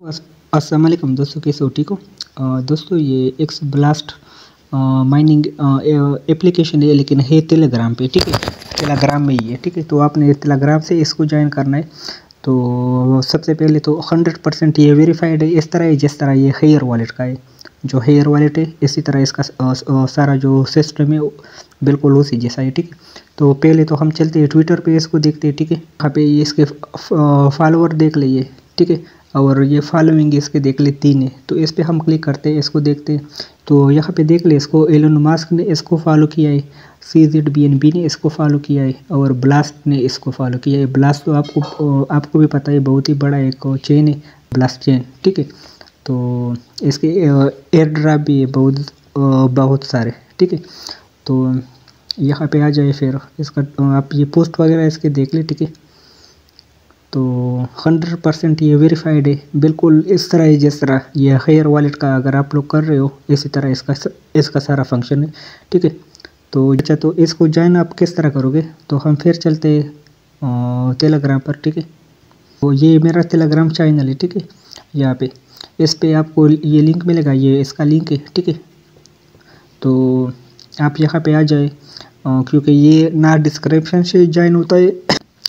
अस्सलाम वालेकुम दोस्तों, कैसे हो? ठीक हो? दोस्तों, ये एक्स ब्लास्ट माइनिंग एप्लीकेशन है, लेकिन है टेलीग्राम पे, ठीक है? टेलीग्राम में ही है, ठीक है? तो आपने टेलीग्राम से इसको ज्वाइन करना है। तो सबसे पहले तो हंड्रेड परसेंट ये वेरीफाइड है, इस तरह है, जिस तरह ये हेयर वॉलेट का है। जो हेयर वॉलेट है, इसी तरह इसका सारा जो सिस्टम है बिल्कुल उसी जैसा है, ठीक है? तो पहले तो हम चलते हैं ट्विटर पे, इसको देखते हैं, ठीक है? यहाँ पे इसके फॉलोअर देख लीजिए, ठीक है? और ये फॉलोइंग इसके देख ले तीन है। तो इस पर हम क्लिक करते हैं, इसको देखते हैं। तो यहाँ पे देख ले, इसको एलोन मास्क ने इसको फॉलो किया है। C Z B N B ने इसको फॉलो किया है और ब्लास्ट ने इसको फॉलो किया है। ब्लास्ट तो आपको आपको भी पता है, बहुत ही बड़ा एक चेन है ब्लास्ट चेन ठीक है? तो इसके एयर ड्राप भी है बहुत बहुत सारे, ठीक है? तो यहाँ पे आ जाए फिर, इसका, आप ये पोस्ट वगैरह इसके देख ले, ठीक है? तो हंड्रेड परसेंट ये वेरीफाइड है। बिल्कुल इस तरह ही जिस तरह ये हेयर वॉलेट का अगर आप लोग कर रहे हो, इसी तरह इसका इसका सारा फ़ंक्शन है, ठीक है? तो अच्छा तो इसको ज्वाइन आप किस तरह करोगे? तो हम फिर चलते टेलीग्राम पर, ठीक है? तो ये मेरा टेलीग्राम चैनल है, ठीक है? यहाँ पे। इस पे आपको ये लिंक मिलेगा, ये इसका लिंक है, ठीक है? तो आप यहाँ पे आ जाए क्योंकि ये ना डिस्क्रिप्शन से ज्वाइन होता है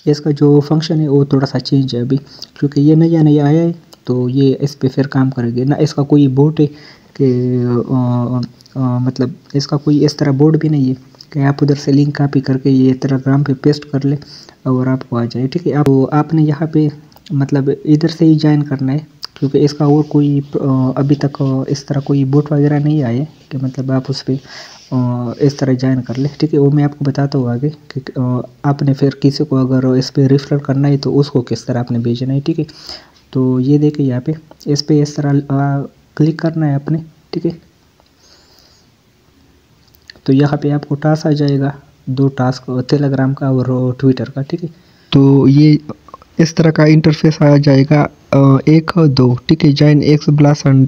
इसका जो फ़ंक्शन है, वो थोड़ा सा चेंज है अभी। क्योंकि ये नया नया आया है तो ये इस पर फिर काम करेंगे। ना इसका कोई बोर्ड है कि मतलब इसका कोई इस तरह बोर्ड भी नहीं है कि आप उधर से लिंक कापी करके ये टेलीग्राम पे पेस्ट कर ले और आपको आ जाए, ठीक है? आप आपने यहाँ पे मतलब इधर से ही ज्वाइन करना है। क्योंकि इसका और कोई अभी तक इस तरह कोई बोट वगैरह नहीं आए कि मतलब आप उस पर इस तरह ज्वाइन कर ले। ठीक है, वो मैं आपको बताता हूँ आगे कि आपने फिर किसी को अगर इस पर रिफर करना है तो उसको किस तरह आपने भेजना है, ठीक है? तो ये देखिए यहाँ पे, इस पर इस तरह क्लिक करना है आपने, ठीक है? तो यहाँ पे आपको टास्क आ जाएगा, दो टास्क टेलीग्राम का और ट्विटर का, ठीक है? तो ये इस तरह का इंटरफेस आ जाएगा एक, दो, ठीक है जॉइन एक्स एंड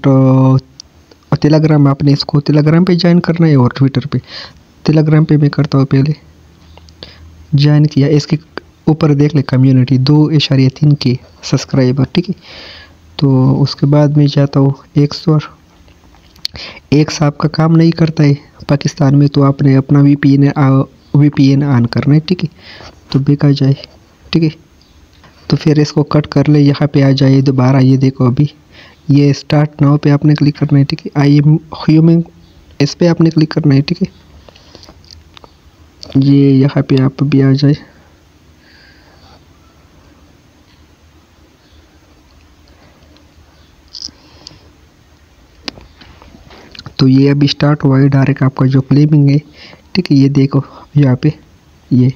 टेलीग्राम आपने इसको टेलीग्राम पे ज्वाइन करना है और ट्विटर पे। टेलीग्राम पे मैं करता हूँ पहले। ज्वाइन किया, इसके ऊपर देख ले कम्युनिटी दो इशारे, तीन के सब्सक्राइबर ठीक है। तो उसके बाद मैं जाता हूँ एक सौ एक साहब का काम नहीं करता है, पाकिस्तान में तो आपने अपना V P N V P N on करना है, ठीक है। तो बेका जाए, ठीक है। तो फिर इसको कट कर ले, यहाँ पे आ जाए दोबारा, ये देखो अभी। ये स्टार्ट नाव पे आपने क्लिक करना है, ठीक है? आई एम ह्यूमन इस पर आपने क्लिक करना है, ठीक है? ये यहाँ पे आप भी आ जाए। तो ये अभी स्टार्ट हुआ है डायरेक्ट आपका जो क्लेमिंग है, ठीक है? ये देखो, यहाँ पे। ये,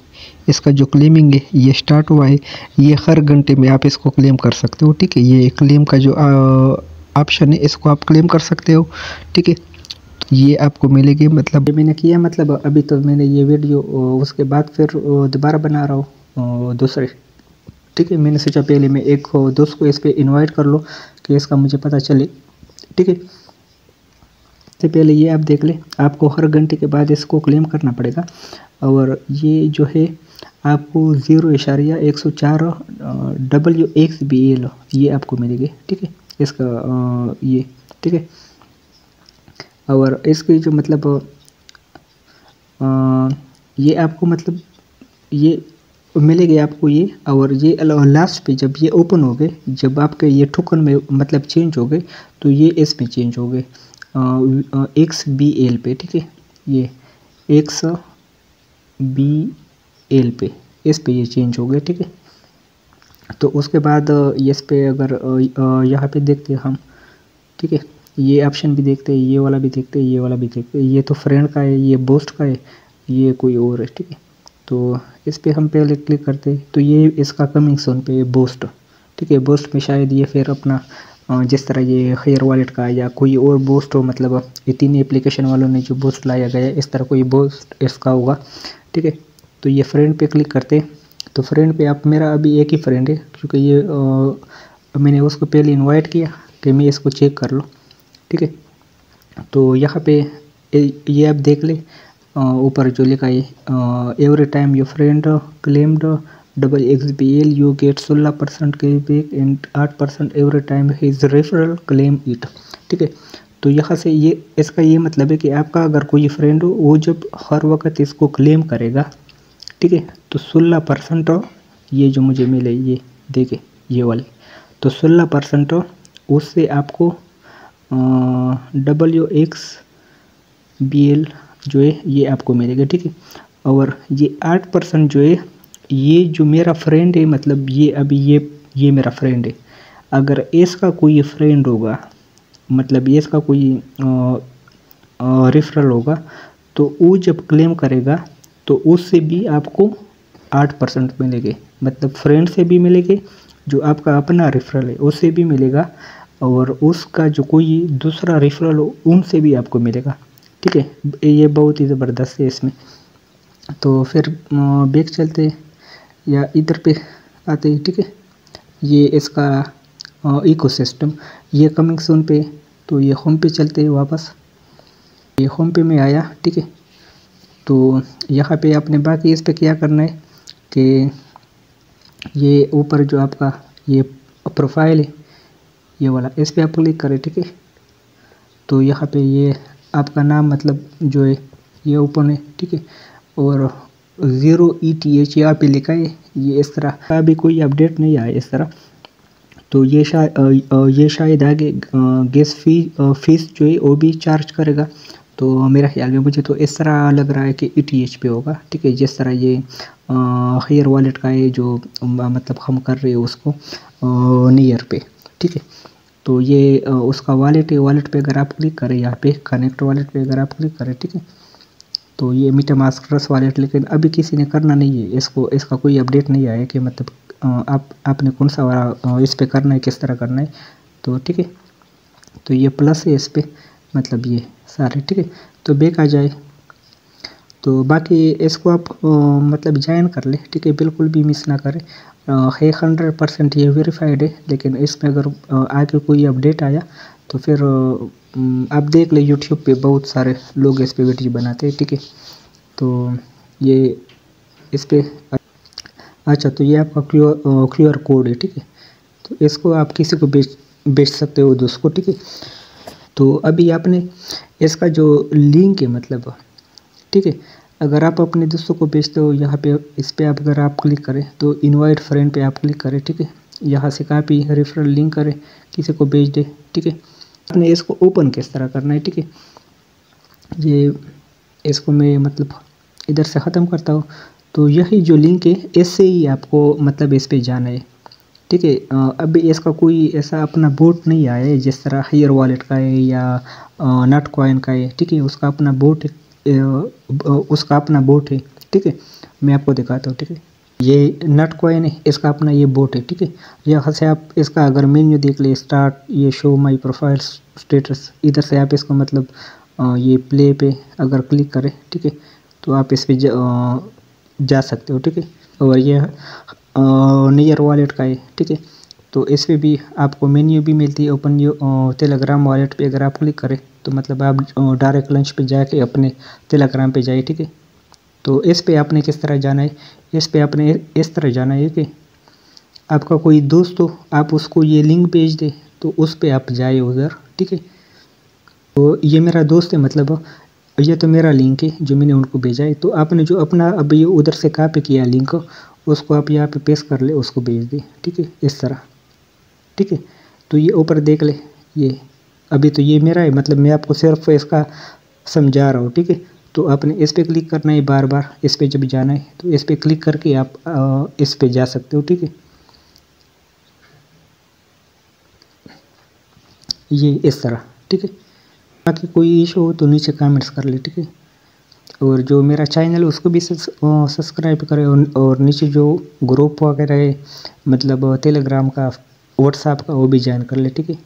इसका जो क्लेमिंग है, ये स्टार्ट हुआ है, ये हर घंटे में आप इसको क्लेम कर सकते हो, ठीक है? ये क्लेम का जो ऑप्शन है, इसको आप क्लेम कर सकते हो, ठीक है? ये आपको मिलेगी मतलब मैंने किया मतलब अभी तो मैंने ये वीडियो उसके बाद फिर दोबारा बना रहा हूँ दूसरे, ठीक है? मैंने सोचा पहले मैं एक दोस्त को इस पर इन्वाइट कर लो, कि इसका मुझे पता चले, ठीक है? सबसे पहले ये आप देख ले, आपको हर घंटे के बाद इसको क्लेम करना पड़ेगा। और ये जो है, आपको ज़ीरो इशारिया एक सौ चार डब्ल्यू एक्स बी एल ये आपको मिलेगी, ठीक है? इसका ये, ठीक है? और इसकी जो मतलब ये आपको मतलब ये मिलेगी आपको ये, और ये लास्ट पे जब ये ओपन हो गए जब आपके ये टोकन में मतलब चेंज हो गए तो ये इसमें चेंज हो गए एक्स बी एल पे, ठीक है? ये एक्स बी एल पे, इस पे ये चेंज हो गया, ठीक है? तो उसके बाद इस पे अगर यहाँ पे देखते हैं हम, ठीक है? ये ऑप्शन भी देखते हैं, ये वाला भी देखते हैं, ये वाला भी देखते हैं। ये तो फ्रेंड का है, ये बोस्ट का है, ये कोई और है, ठीक है? तो इस पे हम पहले क्लिक करते हैं तो ये इसका कमिंग सोन पे बोस्ट ठीक है? बोस्ट में शायद ये फिर अपना जिस तरह ये हेयर वॉलेट का या कोई और बोस्ट हो मतलब ये तीन एप्लीकेशन वालों ने जो बोस्ट लाया गया इस तरह कोई बोस्ट इसका होगा ठीक है? तो ये फ्रेंड पे क्लिक करते तो फ्रेंड पे आप मेरा अभी एक ही फ्रेंड है क्योंकि ये आ, मैंने उसको पहले इनवाइट किया कि मैं इसको चेक कर लूँ ठीक है? तो यहाँ पे ये आप देख ले ऊपर जो लिखा है every time your friend claimed double X B L you get सोलह परसेंट के बैक एंड आठ percent every time his referral claim it ठीक है? तो यहाँ से ये, इसका ये मतलब है कि आपका अगर कोई फ्रेंड हो, वो जब हर वक्त इसको क्लेम करेगा, ठीक है? तो सोलह परसेंट ये जो मुझे मिले, ये देखे, ये वाले। तो सोलह परसेंट उससे आपको डब्ल्यू एक्स बी एल जो है, ये आपको मिलेगा, ठीक है? और ये आठ परसेंट जो है ये जो मेरा फ्रेंड है मतलब ये अभी ये ये मेरा फ्रेंड है। अगर इसका कोई फ्रेंड होगा मतलब इसका कोई रेफरल होगा तो वो जब क्लेम करेगा तो उससे भी आपको आठ परसेंट मिलेंगे। मतलब फ्रेंड से भी मिलेंगे, जो आपका अपना रेफरल है, उससे भी मिलेगा, और उसका जो कोई दूसरा रेफरल हो, उनसे भी आपको मिलेगा। ठीक है? ये बहुत ही ज़बरदस्त है इसमें। तो फिर बैक चलते या इधर पे आते हैं, ठीक है? ये इसका इको सिस्टम ये कमिंग सून पे तो ये होम पे चलते हैं वापस। ये होम पे में आया, ठीक है? तो यहाँ पे आपने बाकी इस पे क्या करना है कि ये ऊपर जो आपका ये प्रोफ़ाइल है, ये वाला, इस पर आप क्लिक करें, ठीक है? तो यहाँ पे ये आपका नाम मतलब जो है, ये ओपन है, ठीक है? और ज़ीरो ई टी एच यहाँ पे लिखा है, ये इस तरह। अभी कोई अपडेट नहीं आया इस तरह। तो ये शायद ये शायद आगे गैस फ़ी फ़ीस जो है वो भी चार्ज करेगा। तो मेरा ख्याल में मुझे तो इस तरह लग रहा है कि ई टी एच पे होगा, ठीक है? जिस तरह ये हेयर वॉलेट का है जो मतलब हम कर रहे हैं उसको नियर पे, ठीक है? तो ये उसका वॉलेट है वॉलेट पे अगर आप क्लिक करें, यहाँ पे कनेक्ट वॉलेट पे अगर आप क्लिक करें, ठीक है? तो ये मीटा मास्क ट्रस वॉलेट लेकिन अभी किसी ने करना नहीं है। इसको, इसका कोई अपडेट नहीं आया कि मतलब आप, आपने कौन सा वाला इस पर करना है, किस तरह करना है। तो ठीक है। तो ये प्लस है इस पर मतलब ये सारे, ठीक है। तो बेक आ जाए। तो बाकी इसको आप मतलब ज्वाइन कर ले, ठीक है। बिल्कुल भी मिस ना करें। है हंड्रेड परसेंट ये वेरीफाइड है, लेकिन इसमें अगर आगे कोई अपडेट आया तो फिर आप देख ले यूट्यूब पे बहुत सारे लोग इस पर वीडियो बनाते हैं, ठीक है? तो ये इस पर अच्छा तो ये आपका क्यू क्यू आर कोड है, ठीक है? तो इसको आप किसी को बेच बेच सकते हो दोस्त को ठीक है? तो अभी आपने इसका जो लिंक है मतलब ठीक है? अगर आप अपने दोस्तों को बेचते हो, यहाँ पे इस पर आप अगर आप क्लिक करें तो इनवाइट फ्रेंड पे आप क्लिक करें, ठीक है? यहाँ से कापी रेफरल लिंक करें, किसी को बेच दे, ठीक है? आपने इसको ओपन किस तरह करना है, ठीक है? ये इसको मैं मतलब इधर से ख़त्म करता हूँ। तो यही जो लिंक है, इससे ही आपको मतलब इस पर जाना है, ठीक है? अभी इसका कोई ऐसा अपना बोट नहीं आया है, जिस तरह हेयर वॉलेट का है या नट कॉइन का है, ठीक है? उसका अपना बोट उसका अपना बोट है, ठीक है? मैं आपको दिखाता हूँ, ठीक है? ये नट कॉइन है इसका अपना ये बोट है ठीक है? यहाँ से आप इसका अगर मेन्यू देख ले स्टार्ट ये शो माई प्रोफ़ाइल स्टेटस इधर से आप इसको मतलब ये प्ले पे अगर क्लिक करें ठीक है? तो आप इस पर जा, जा सकते हो ठीक है? और ये नियर वॉलेट का है ठीक है? तो इस पर भी आपको मेन्यू भी मिलती है ओपन यू टेलीग्राम वॉलेट पे अगर आप क्लिक करें तो मतलब आप डायरेक्ट लंच पे जाके अपने टेलीग्राम पे जाइए ठीक है? तो इस पे आपने किस तरह जाना है? इस पे आपने इस तरह जाना है कि आपका कोई दोस्त हो, आप उसको ये लिंक भेज दे तो उस पर आप जाए उधर, ठीक है? तो ये मेरा दोस्त है मतलब ये तो मेरा लिंक है जो मैंने उनको भेजा है। तो आपने जो अपना अब ये उधर से कापी किया लिंक उसको आप यहाँ पे पेश कर ले, उसको भेज दे, ठीक है? इस तरह, ठीक है? तो ये ऊपर देख ले, ये, अभी तो ये मेरा है मतलब मैं आपको सिर्फ़ इसका समझा रहा हूँ, ठीक है? तो आपने इस पर क्लिक करना है, बार बार इस पर जब जाना है तो इस पर क्लिक करके आप इस पर जा सकते हो, ठीक है? ये इस तरह, ठीक है? बाकी कोई इशू हो तो नीचे कमेंट्स कर ले, ठीक है? और जो मेरा चैनल उसको भी सब्सक्राइब करें और नीचे जो ग्रुप वगैरह है मतलब टेलीग्राम का व्हाट्सएप का, वो भी ज्वाइन कर ले, ठीक है?